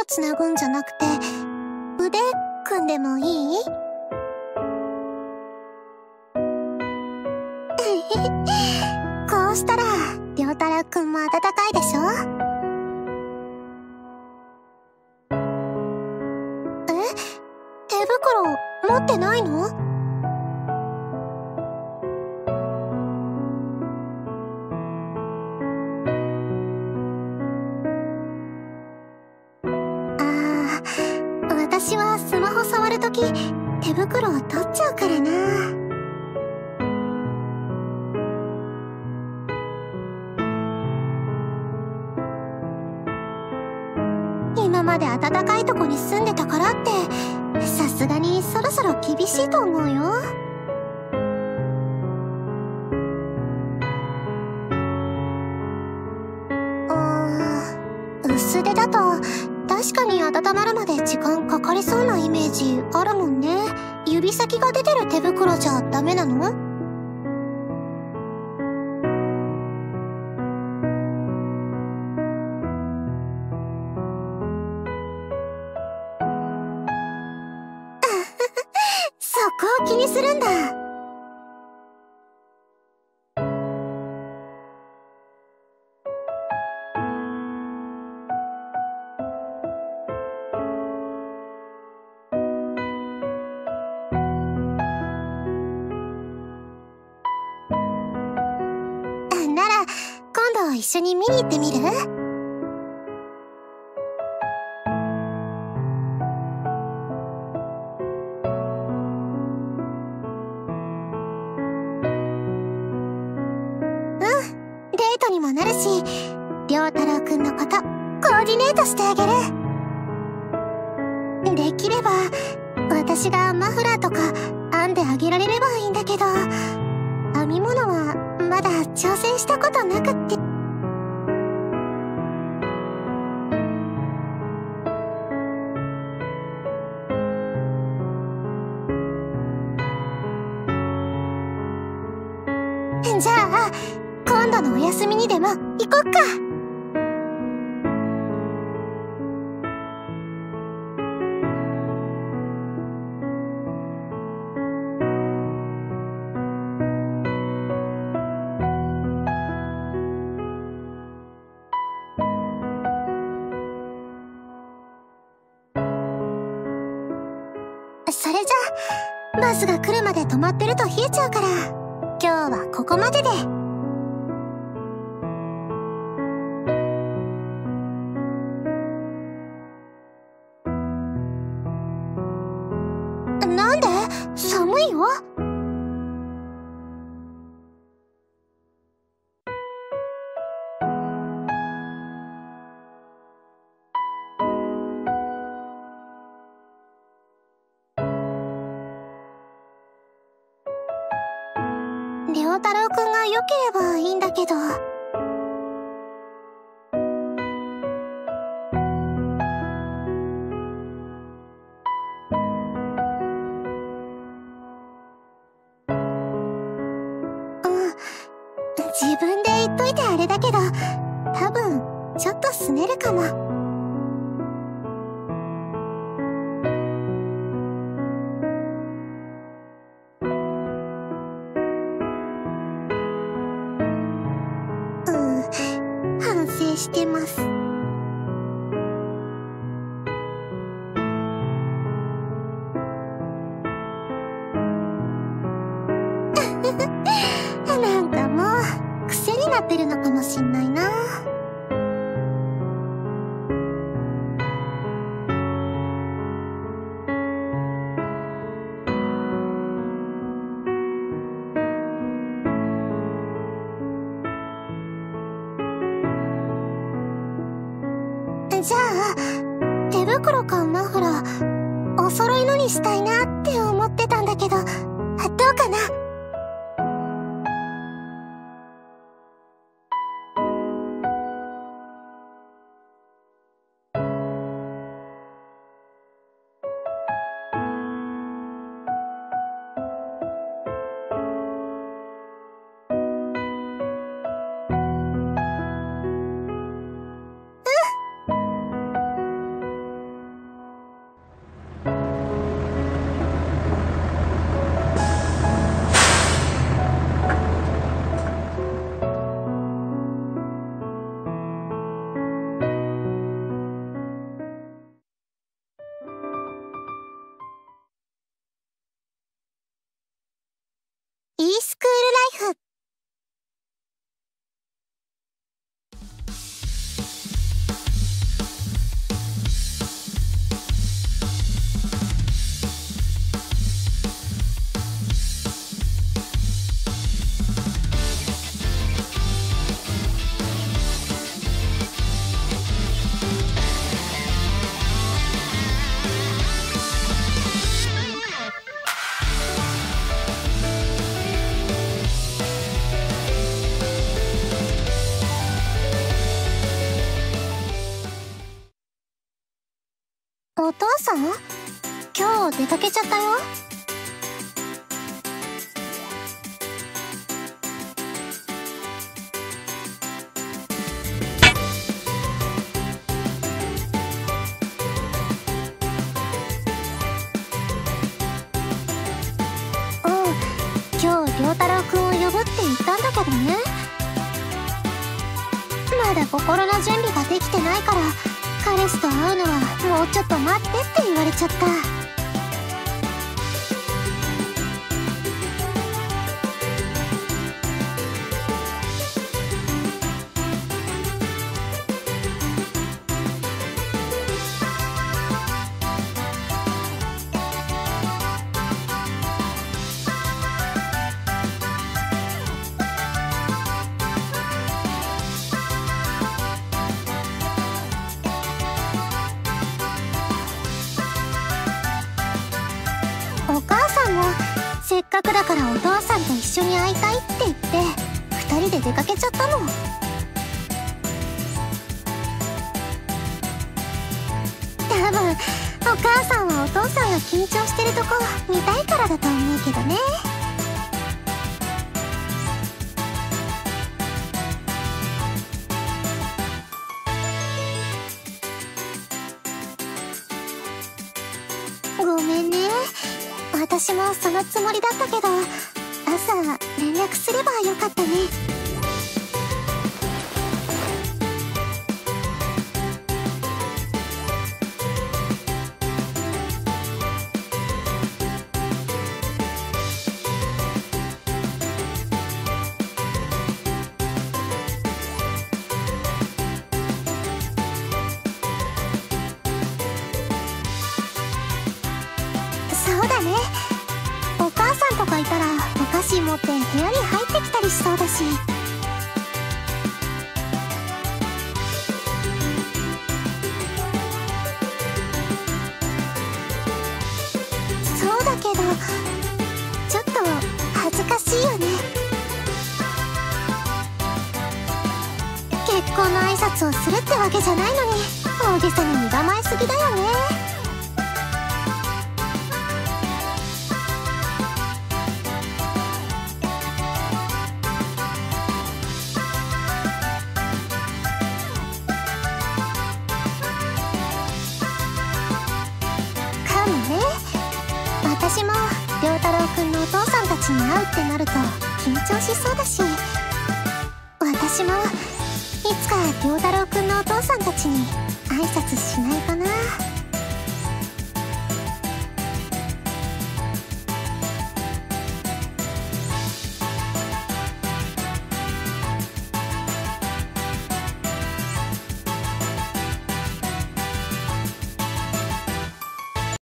をつなぐんじゃなくて、腕組んでもいい？こうしたら、りょうたらくんも温かいでしょ？え？手袋持ってないの？私はスマホ触るとき手袋を取っちゃうからな。今まで暖かいとこに住んでたからってさすがにそろそろ厳しいと思うようん薄手だと確かに温まるまで時間かかりそうなイメージあるもんね。指先が出てる手袋じゃダメなの？一緒に見に行ってみる？うんデートにもなるし、りょうたろうくんのこと、コーディネートしてあげる。できれば、私がマフラーとか編んであげられればいいんだけど、編み物はまだ挑戦したことなくって。今度のお休みにでも行こっか。それじゃ、バスが来るまで止まってると冷えちゃうから、今日はここまでで。よレオ太郎くんが良ければいいんだけど。ちょっとすねるかも。してます。なんかもう、癖になってるのかもしんないな。したいなって思ってたんだけど、どうかな？今日出かけちゃったよ？うん今日良太郎くんを呼ぶって言ったんだけどね。まだ心の準備ができてないから。彼氏と会うのはもうちょっと待ってって言われちゃった。かくだからお父さんと一緒に会いたいって言って2人で出かけちゃったの。多分お母さんはお父さんが緊張してるとこ見たいからだと思うけどね。ごめんね。私もそのつもりだったけど朝連絡すればよかったね。部屋に入ってきたりしそうだし。そうだけどちょっと恥ずかしいよね。結婚の挨拶をするってわけじゃないのに大げさに身構えすぎだよね。たちに挨拶しない